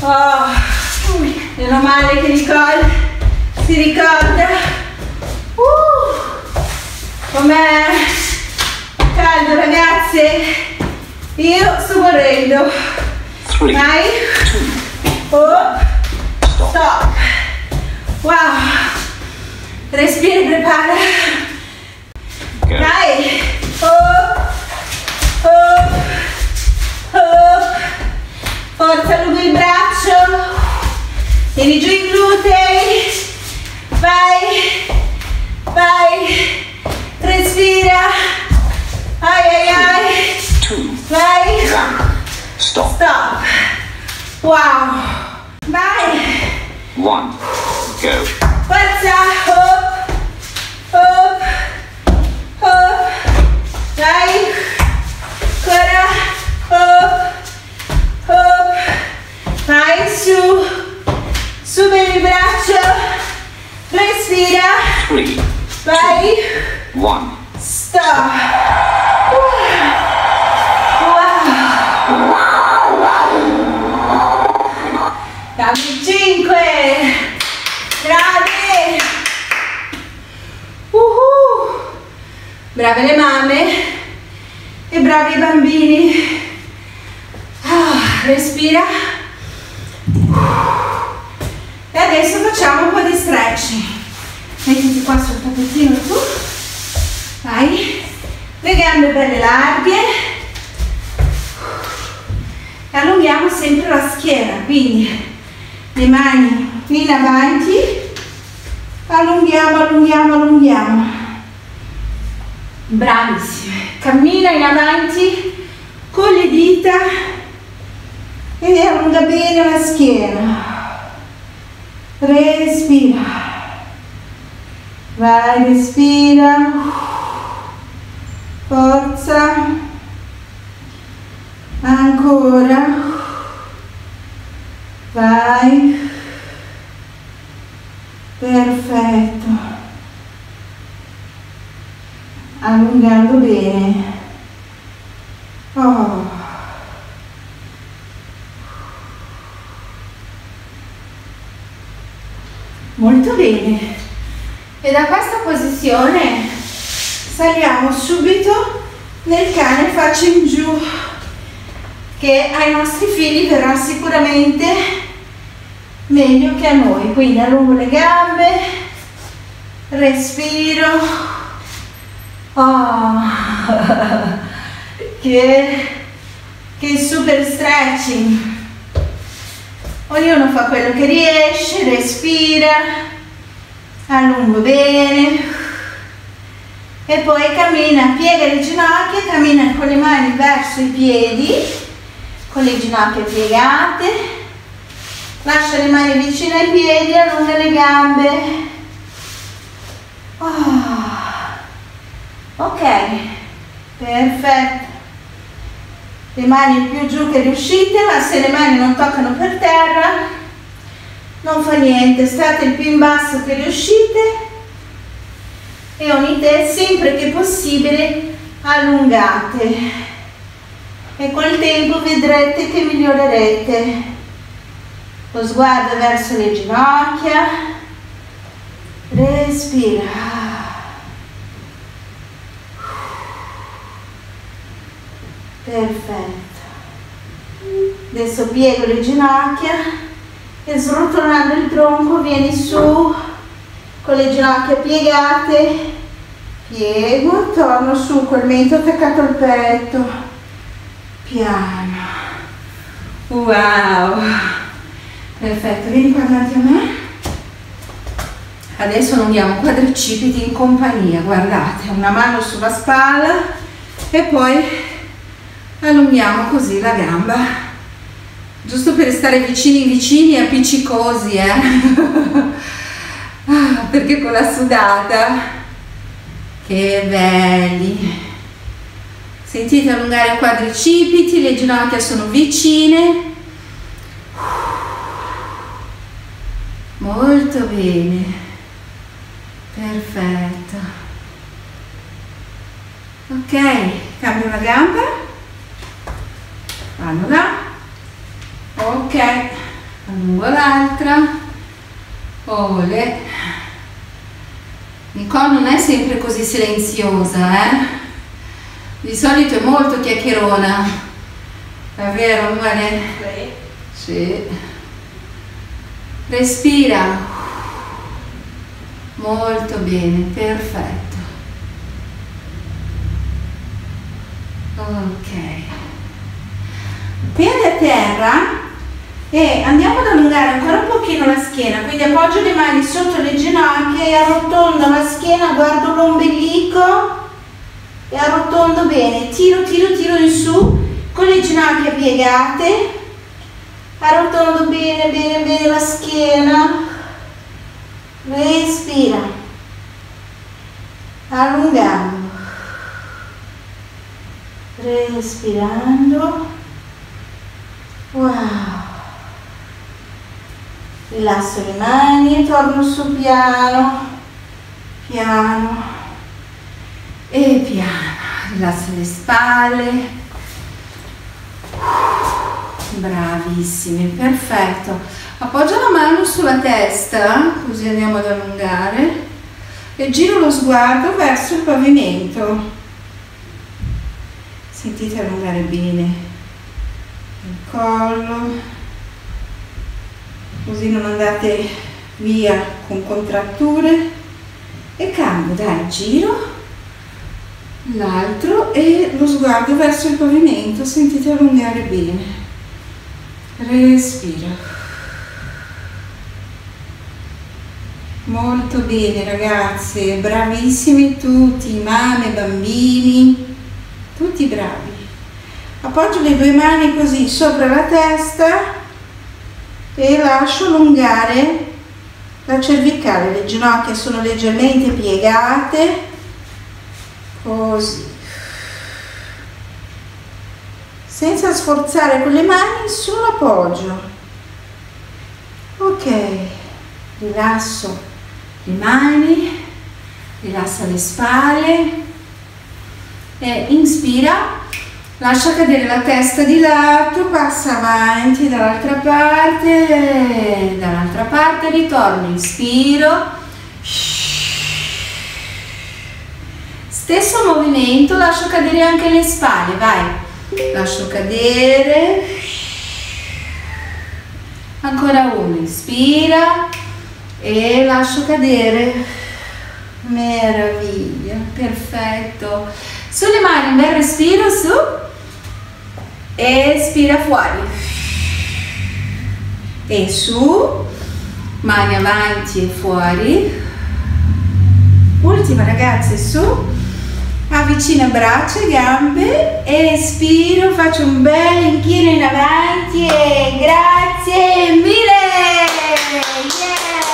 Oh, meno male che Nicole si ricorda. Uh, com'è caldo ragazze? Io sto morendo. Vai. Oh, stop. stop. Wow. Respira e prepara. Tieni giù i glutei. Vai. Vai. Respira. Ai ai ai. Two, Vai. stop. Stop. Wow. Vai. One, go. Forza. Hop. Three, Vai. one. Stop. Wow. Dammi 5. Bravi. Uhu. Brave le mamme e bravi i bambini. Ah, respira. E adesso facciamo un po' di stretching. Mettiti qua sul tappetino tu. Vai. Le gambe belle larghe. E allunghiamo sempre la schiena, quindi le mani in avanti. Allunghiamo, allunghiamo, allunghiamo. Bravissime. Cammina in avanti con le dita e allunga bene la schiena. Respira. Vai, respira. Forza. Ancora. Vai. Perfetto. Allungando bene. Oh. Molto bene. E da questa posizione saliamo subito nel cane faccia in giù che ai nostri figli verrà sicuramente meglio che a noi. Quindi allungo le gambe, respiro. Oh, che, che super stretching. Ognuno fa quello che riesce, respira, allungo bene e poi cammina, piega le ginocchia, cammina con le mani verso i piedi, con le ginocchia piegate, lascia le mani vicine ai piedi, allunga le gambe. Ah. Ok, perfetto. Le mani più giù che riuscite, ma se le mani non toccano per non fa niente, state il più in basso che riuscite e unite sempre che possibile allungate. E col tempo vedrete che migliorerete. Lo sguardo verso le ginocchia. Respira. Perfetto. Adesso piego le ginocchia e srotolando il tronco vieni su con le ginocchia piegate, piego, torno su col mento attaccato al petto, piano. Wow! Perfetto, vieni qua davanti a me. Adesso allunghiamo quadricipiti in compagnia, guardate, una mano sulla spalla e poi allunghiamo così la gamba, giusto per stare vicini vicini e appiccicosi, eh? Ah, perché con la sudata, che belli. Sentite allungare i quadricipiti, le ginocchia sono vicine. Molto bene. Perfetto. Ok, cambio una gamba. Vanno là. Ok. allungo l'altra. Ole. Nicole non è sempre così silenziosa eh? Di solito è molto chiacchierona. È vero amore? sì. Respira. Molto bene perfetto. Ok. Piede a terra e andiamo ad allungare ancora un pochino la schiena, quindi appoggio le mani sotto le ginocchia e arrotondo la schiena, guardo l'ombelico e arrotondo bene, tiro, tiro, tiro in su con le ginocchia piegate, arrotondo bene, bene, bene la schiena, respira, allungando, respirando, wow rilasso le mani torno su piano, piano. E piano, rilasso le spalle, bravissimi, perfetto, appoggia la mano sulla testa, così andiamo ad allungare e giro lo sguardo verso il pavimento, sentite allungare bene il collo, così non andate via con contratture. E cambio, dai, giro l'altro e lo sguardo verso il pavimento, sentite allungare bene, respira, molto bene ragazze, bravissimi tutti, mamme, bambini, tutti bravi, appoggio le due mani così sopra la testa e lascio allungare la cervicale, le ginocchia sono leggermente piegate, così, senza sforzare con le mani sull'appoggio. Ok, rilasso le mani, rilassa le spalle e inspira Lascia cadere la testa di lato, passa avanti dall'altra parte, dall'altra parte ritorno, inspiro. Stesso movimento, lascio cadere anche le spalle, vai. Lascio cadere. Ancora uno, inspira e lascio cadere. Meraviglia, perfetto. Sulle mani, un bel respiro su espira fuori. E su mani avanti e fuori. Ultima ragazzi su avvicina braccia e gambe espiro faccio un bel inchino in avanti e grazie mille! Yeah!